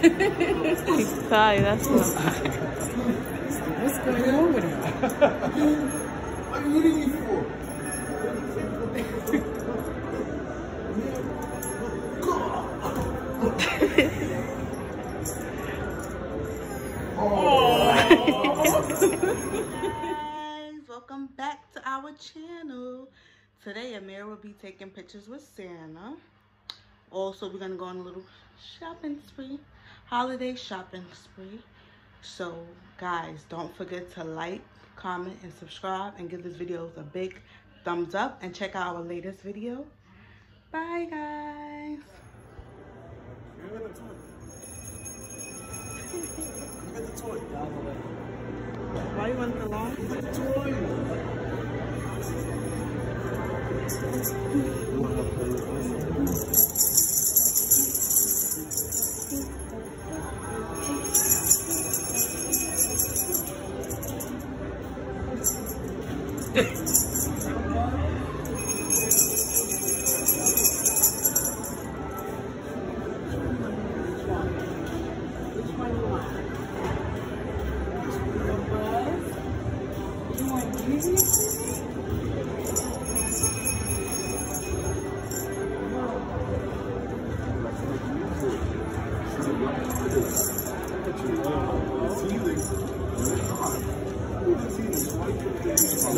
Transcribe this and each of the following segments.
He's tired, that's. What's going on with him? What are you eating for? guys, welcome back to our channel. Today, Amir will be taking pictures with Santa. Also, we're gonna go on a little shopping spree, holiday shopping spree. So, guys, don't forget to like, comment, and subscribe, and give this video a big thumbs up, and check out our latest video. Bye, guys. Why you want the long?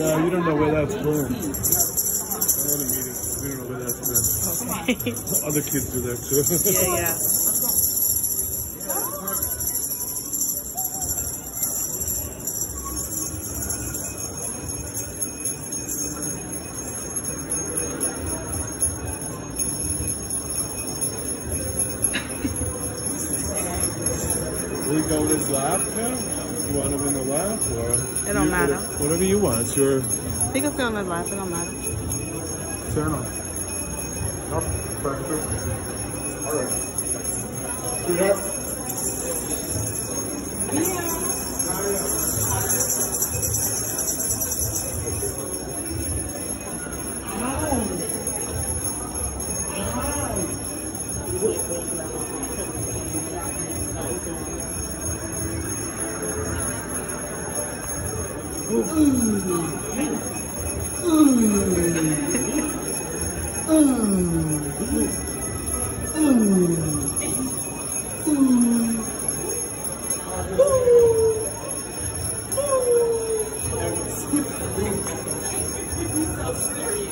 No, you don't know where that's from. I want a meeting. You don't know where that's going. Other kids do that too. Yeah, yeah. We go with his laugh now? You want to win the lap or? It don't you- matter. Whatever you want. It's your He can film his lap. it don't matter. Santa. Up, breakfast. All right. Sweetheart.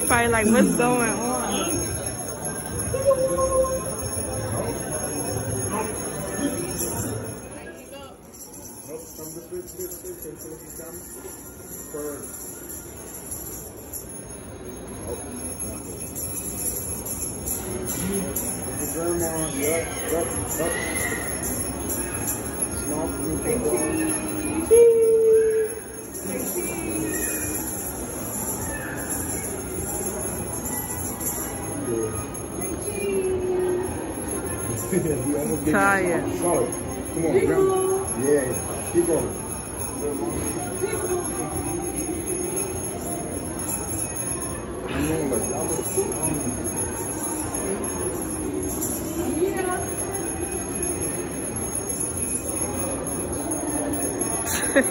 Probably like, what's going on? Tired. Solid. Come on, grandma. Yeah, keep going.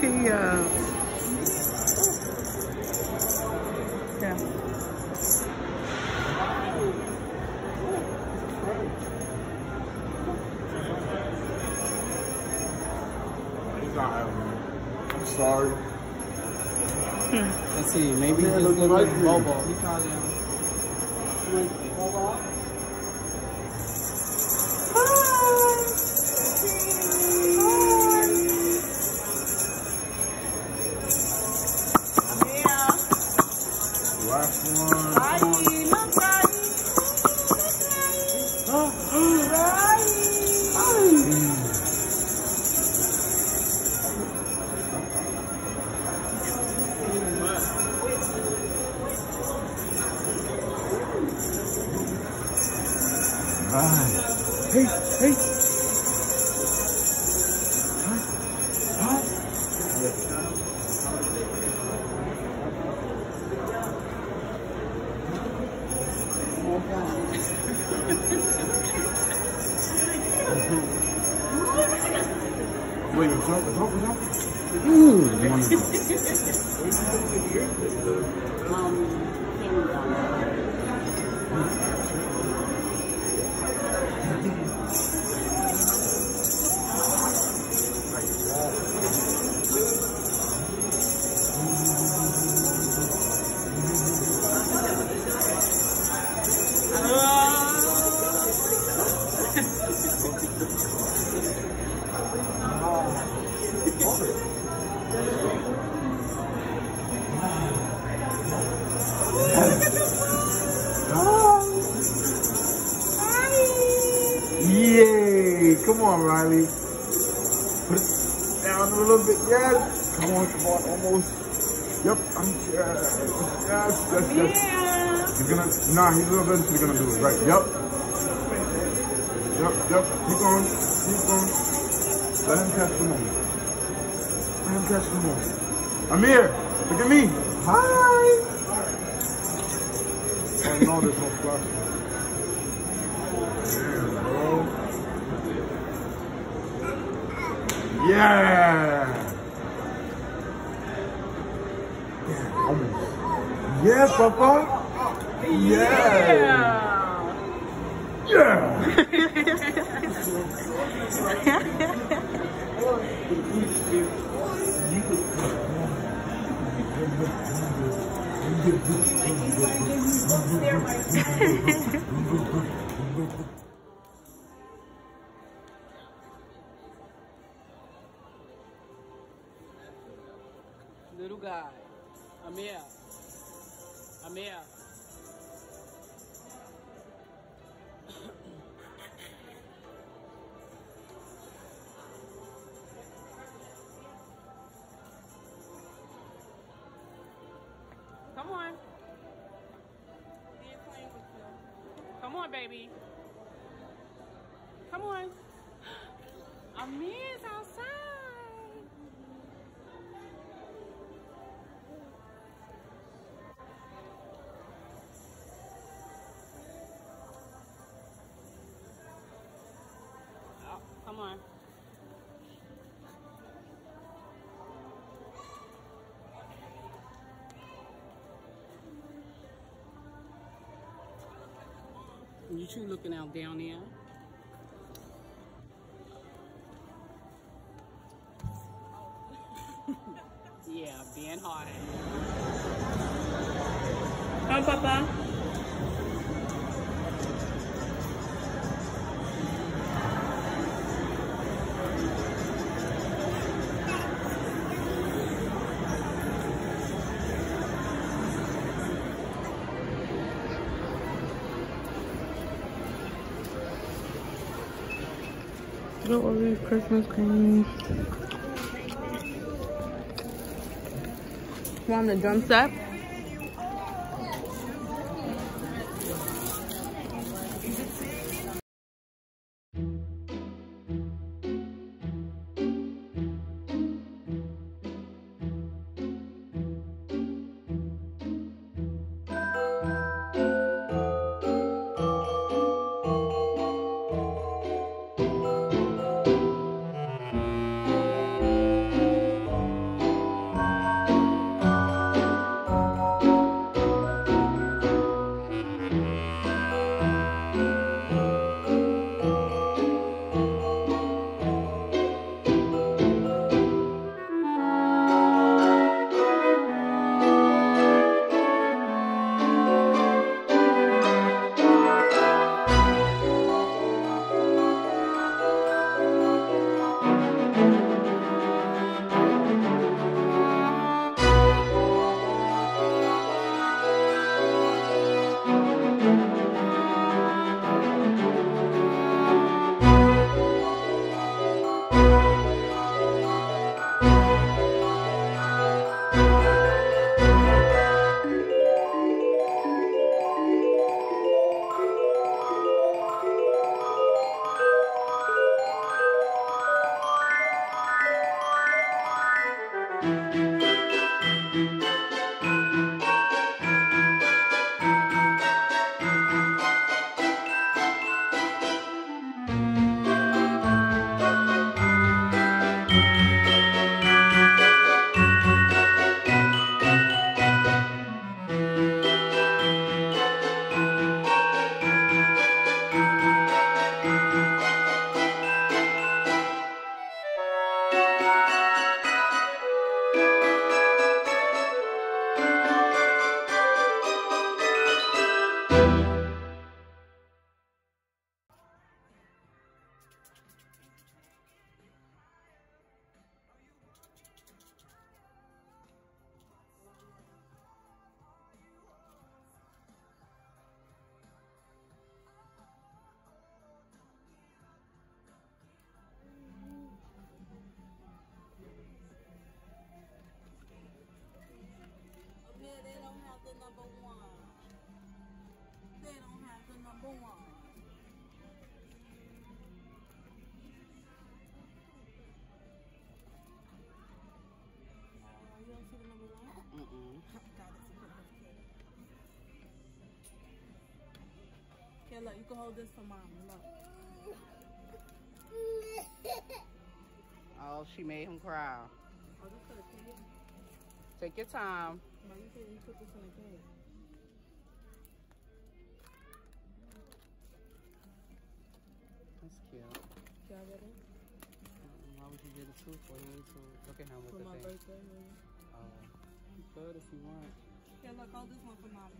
Yeah. See, maybe Yeah, just look look like like me. Bobo. He probably Wonderful. Come on, Riley. Put it down a little bit. Yes. Come on, come on, almost. Yep. I'm yes. Yes, yes, yes. He's gonna nah, he's eventually gonna do it. Right. Yep. Yep, yep. Keep going. Keep going. Let him catch the moment. Let him catch the moment. Amir, look at me. Hi. Oh no, there's no flash. Damn, bro. Yeah. Yeah. Yeah, Papa. Yeah. Yeah. Little Amir. Amir. Come on. Come on, baby. Come on. Amir's outside. Come on. You two looking out down there. yeah, being hard. Come, Papa. Order these Christmas creams. Want the drum set? Look, you can hold this for mom. Look. Oh, she made him cry. Oh, this for the cake? Take your time. No, you said you put this in the cake. That's cute. Y'all ready? Why would you get a tooth for him to look at him with For the my thing? birthday. Oh, you could if you want. Okay, look, hold this one for mom.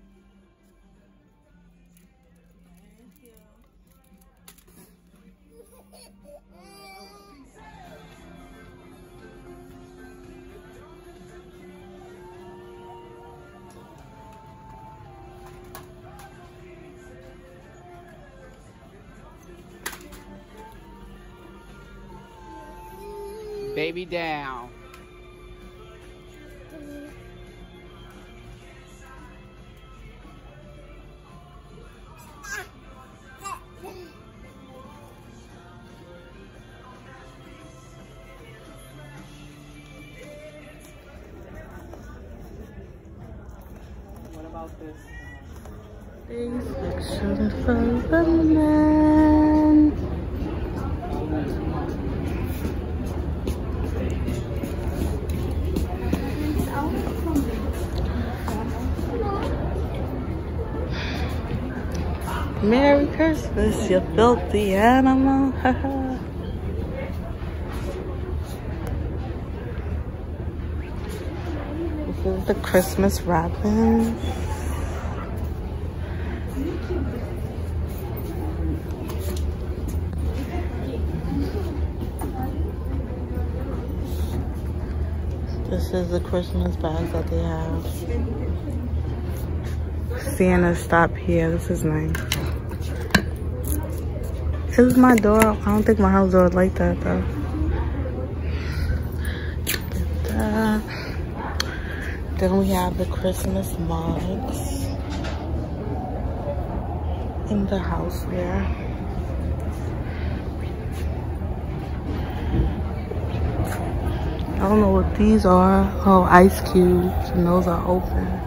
Baby down. What about this? Section Merry Christmas, you filthy animal. this is the Christmas wrapping. This is the Christmas bags that they have. Santa stop here. This is nice. Is my door? I don't think my house door like that though. Then we have the Christmas mugs in the houseware. I don't know what these are. Oh, ice cubes, and those are open.